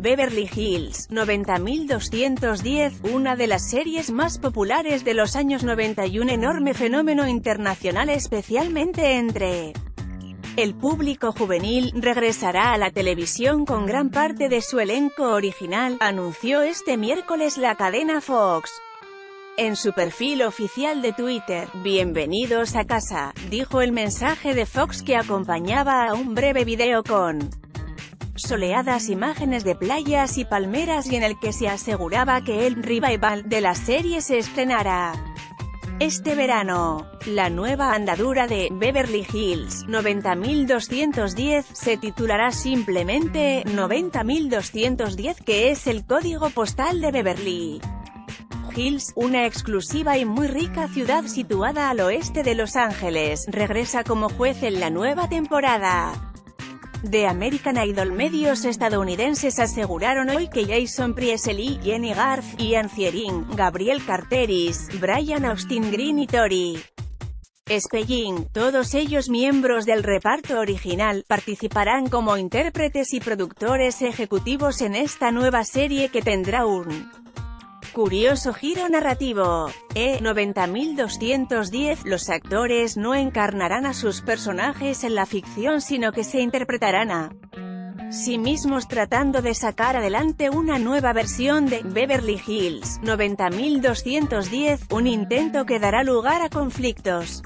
Beverly Hills 90210, una de las series más populares de los años 90 y un enorme fenómeno internacional especialmente entre el público juvenil regresará a la televisión con gran parte de su elenco original, anunció este miércoles la cadena Fox. En su perfil oficial de Twitter, bienvenidos a casa, dijo el mensaje de Fox que acompañaba a un breve video con soleadas imágenes de playas y palmeras y en el que se aseguraba que el revival de la serie se estrenará este verano. La nueva andadura de Beverly Hills 90210 se titulará simplemente 90210 que es el código postal de Beverly Hills, una exclusiva y muy rica ciudad situada al oeste de Los Ángeles, regresa como juez en la nueva temporada. The American Idol medios estadounidenses aseguraron hoy que Jason Priestley, Jenny Garth, Ian Ziering, Gabriel Carteris, Brian Austin Green y Tori Spelling, todos ellos miembros del reparto original, participarán como intérpretes y productores ejecutivos en esta nueva serie que tendrá un Curioso giro narrativo. E90210 Los actores no encarnarán a sus personajes en la ficción sino que se interpretarán a sí mismos tratando de sacar adelante una nueva versión de Beverly Hills 90210, un intento que dará lugar a conflictos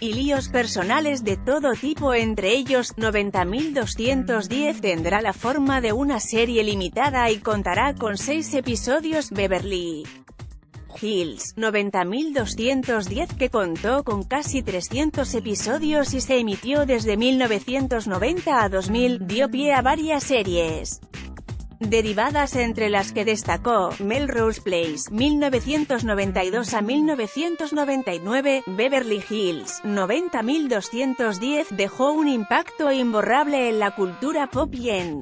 y líos personales de todo tipo entre ellos, 90.210 tendrá la forma de una serie limitada y contará con seis episodios, Beverly Hills, 90.210 que contó con casi 300 episodios y se emitió desde 1990 a 2000, dio pie a varias series derivadas entre las que destacó, Melrose Place, 1992 a 1999, Beverly Hills, 90210 dejó un impacto imborrable en la cultura pop y en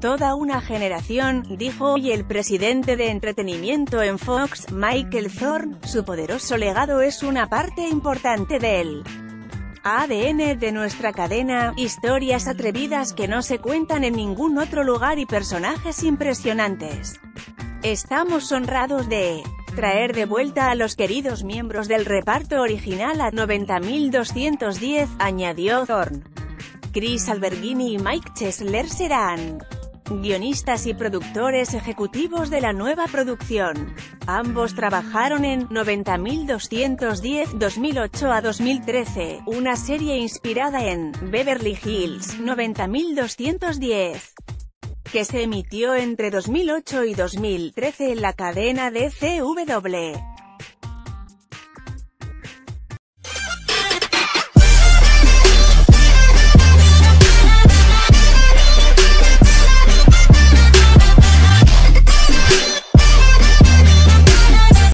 toda una generación, dijo hoy el presidente de entretenimiento en Fox, Michael Thorne, su poderoso legado es una parte importante de él. ADN de nuestra cadena, historias atrevidas que no se cuentan en ningún otro lugar y personajes impresionantes. Estamos honrados de traer de vuelta a los queridos miembros del reparto original a 90.210, añadió Thorne. Chris Alberghini y Mike Chesler serán guionistas y productores ejecutivos de la nueva producción. Ambos trabajaron en 90.210 2008 a 2013, una serie inspirada en Beverly Hills 90.210 que se emitió entre 2008 y 2013 en la cadena de CW.